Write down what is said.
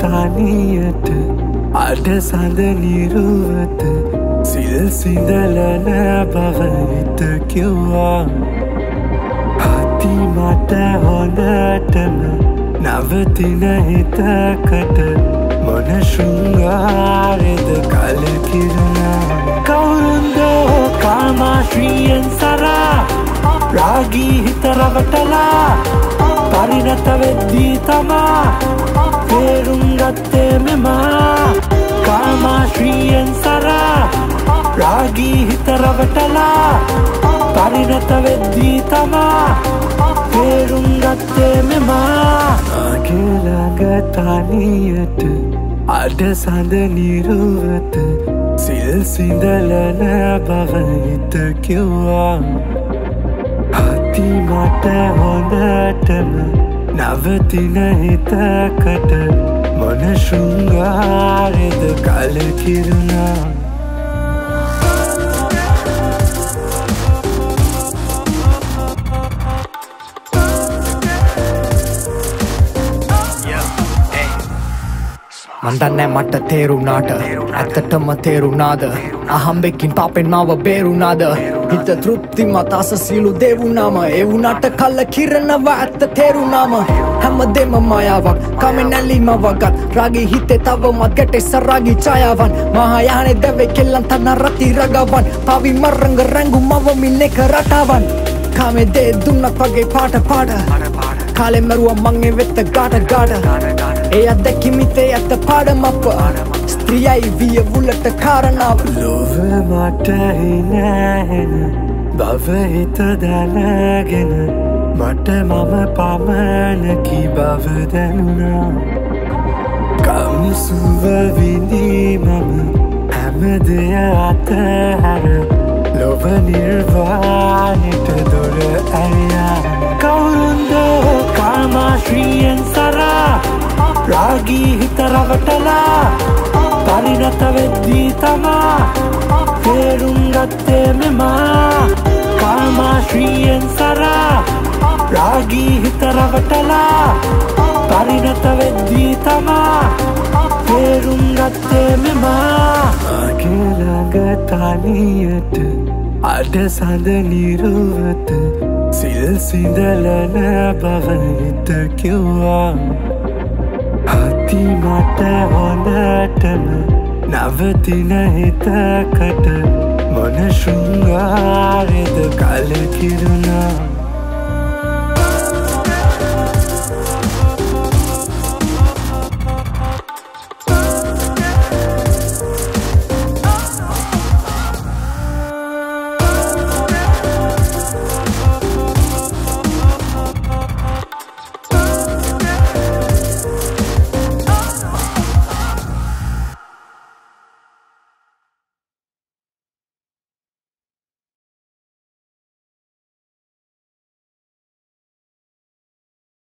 තනියට අඩ සඳ නිරුවත සිල් සිඳලන බවහිත කිව්වා. හති මට හොඳටම නවතින හිතකට මොන ශෘංගාරෙද කලකිරුණා කවුරුන්දෝ කාමාශ්‍රීයෙන් සරා රාගී හිතරවටලා පරිනත වෙද්දී තමා තේරුම් ගත්තේ මෙමා කාමාශ්‍රීයෙන් සරා රාගී හිතරවටලා පරිනත වෙද්දී තමා තේරුම් ගත්තේ මෙමා ආගේළඟ තනියට අඩ සඳ නිරුවත සිල් සිඳලන බවහිත කිව්වා. හති මට හොඳටම නවතින හිතකට මොන ශෘංගාරෙද කලකිරුණා? මන්දන්නෑ මට තේරුණාට. ඇත්තටම තේරුණාද? අහම්බෙක්කින් පාපෙන් මාව බේරුණාද? හිත තෘප්තිමත් අස සියලු දෙවුනාම එවුනට කල්ල කිරනවා ඇත්ත තේරුණාම හැමදෙම මයාවක් කමෙන් ඇලීම වගත් රාගී හිතේ තවමත් ගැටේ සරාගී ඡායාවන් මහායානේ දැවේ කෙල්ලන් තන රති රගවන් පවි මරංග රැංගු මවමින් එක රටාවන්. කාමේ දේ දුන්නක් වගේ පාට පාට. කාලෙ මරුව මංගේ වෙත්ත ගාට ගාට ඒ අත්දැකිමිතේ ඇත්ත පාඩමප්ප ස්ත්‍රියයි විය වුලට කාරණාව. ලොව මට හිනැහෙන බවහිත දැනගෙන මට මම පමණකි බව දැනුණා. කමිසුව විඳීමම හැම දෙය අතහැර ලොව නිර්වාණයට දොර ඇරයා. රාගී හිතරවටලා පරිනත වෙද්දී තමා තේරුම් ගත්තේ මෙමා කාමාශ්‍රීයෙන් සරා රාගී හිතරවටලා පරිනත වෙද්දී තමා තේරුම් ගත්තේ මෙමා අගේළඟ තනියට අඩ සඳ නිරුවත සිල් සිඳලන බවහිත කිව්වා. හති මට හොඳටම නවතින හිතකට මොන ශෘංගාරෙද කලකිරුණා?